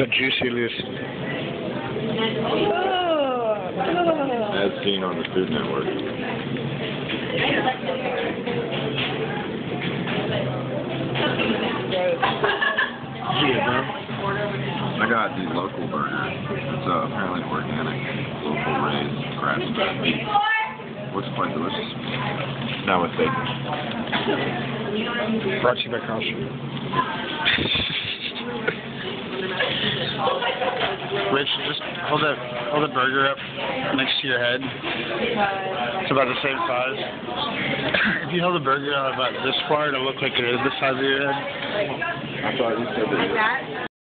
The Juicy Lucy. As seen on the Food Network. Yeah, bro. I got the local burger. It's uh, apparently organic, local raised, grass fed beef. Looks quite delicious. Now with bacon. Brought to you by Carlson. Rich, just hold that hold the burger up next to your head. It's about the same size. if you hold the burger out about this far, it'll look like it is the size of your head. I thought you said that.